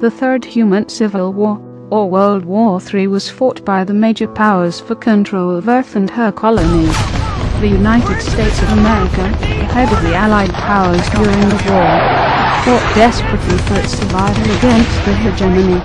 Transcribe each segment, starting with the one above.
The Third Human Civil War, or World War III was fought by the major powers for control of Earth and her colonies. The United States of America, head of the Allied powers during the war, fought desperately for its survival against the hegemony.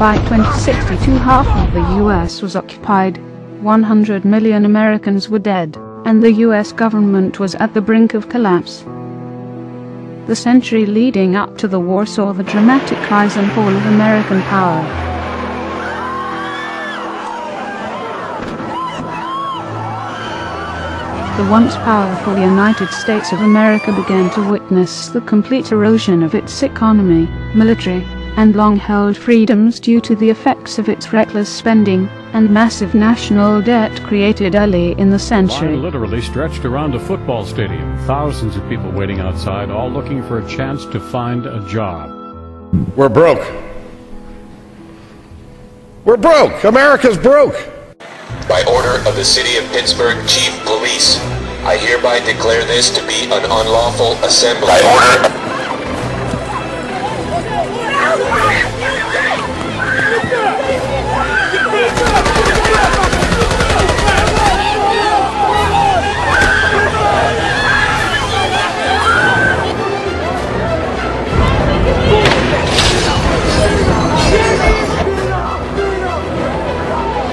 By 2062 half of the US was occupied, 100 million Americans were dead, and the US government was at the brink of collapse. The century leading up to the war saw the dramatic rise and fall of American power. The once powerful United States of America began to witness the complete erosion of its economy, military, and long-held freedoms due to the effects of its reckless spending and massive national debt created early in the century. Line literally stretched around a football stadium. Thousands of people waiting outside, all looking for a chance to find a job. We're broke. We're broke. America's broke. By order of the City of Pittsburgh Chief Police, I hereby declare this to be an unlawful assembly. By order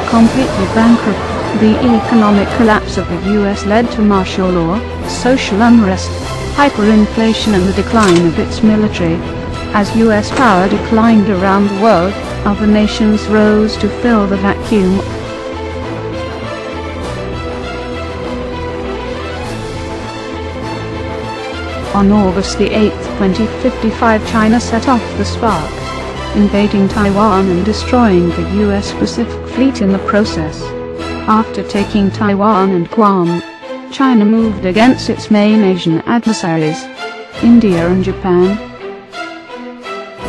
completely bankrupt. The economic collapse of the US led to martial law, social unrest, hyperinflation and the decline of its military. As US power declined around the world, other nations rose to fill the vacuum. On August 8, 2055 China set off the spark invading Taiwan and destroying the U.S. Pacific Fleet in the process. After taking Taiwan and Guam, China moved against its main Asian adversaries, India and Japan.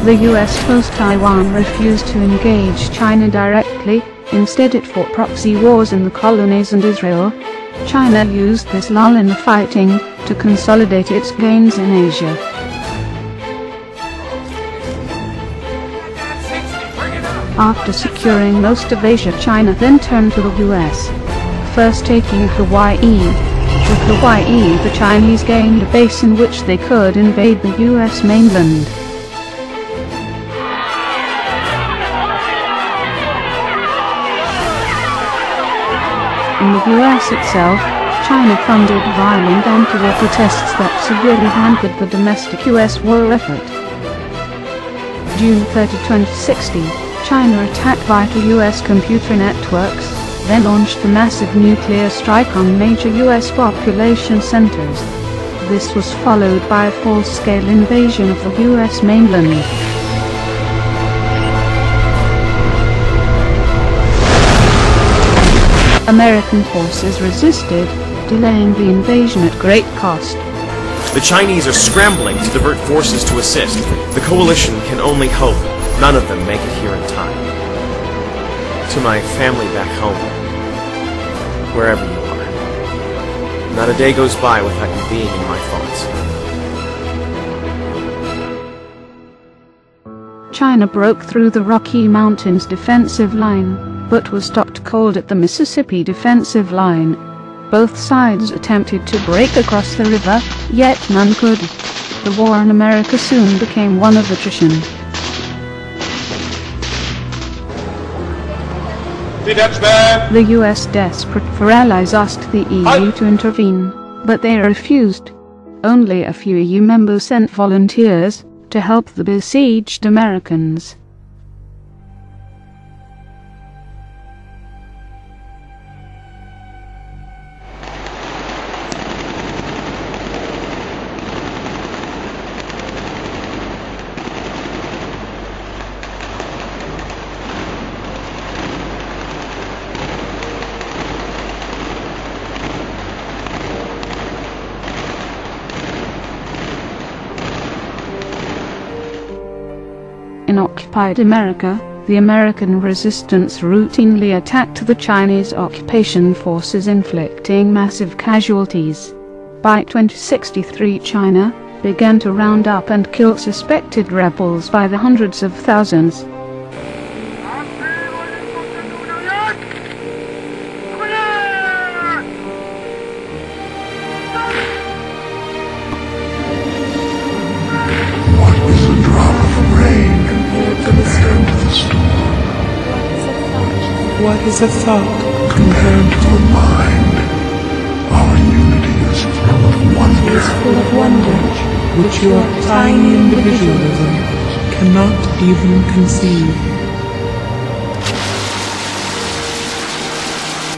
The US post-Taiwan refused to engage China directly, instead it fought proxy wars in the colonies and Israel. China used this lull in the fighting to consolidate its gains in Asia. After securing most of Asia China then turned to the US, first taking Hawaii. With Hawaii the Chinese gained a base in which they could invade the US mainland. In the US itself, China funded violent anti-war protests that severely hampered the domestic US war effort. June 30, 2016 China attacked vital U.S. computer networks, then launched a massive nuclear strike on major U.S. population centers. This was followed by a full-scale invasion of the U.S. mainland. American forces resisted, delaying the invasion at great cost. The Chinese are scrambling to divert forces to assist. The coalition can only hope None of them make it here in time. To my family back home, wherever you are. Not a day goes by without you being in my thoughts. China broke through the Rocky Mountains defensive line, but was stopped cold at the Mississippi defensive line. Both sides attempted to break across the river, yet none could. The war in America soon became one of attrition. The US, desperate for allies, asked the EU to intervene, but they refused. Only a few EU members sent volunteers to help the besieged Americans. Occupied America, the American resistance routinely attacked the Chinese occupation forces inflicting massive casualties. By 2063 China began to round up and kill suspected rebels by the hundreds of thousands. What is a thought Compared to a mind, our unity is full of wonder. full of wonder which your tiny individualism cannot even conceive?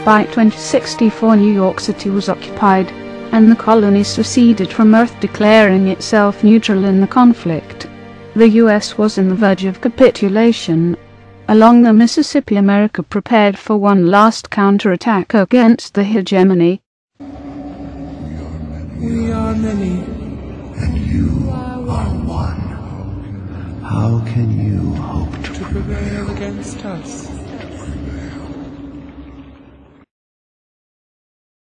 By 2064 New York City was occupied, and the colony seceded from Earth declaring itself neutral in the conflict. The US was on the verge of capitulation. Along the Mississippi America prepared for one last counterattack against the hegemony. We are many. And you are one. How can you hope to to prevail against us.